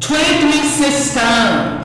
23 system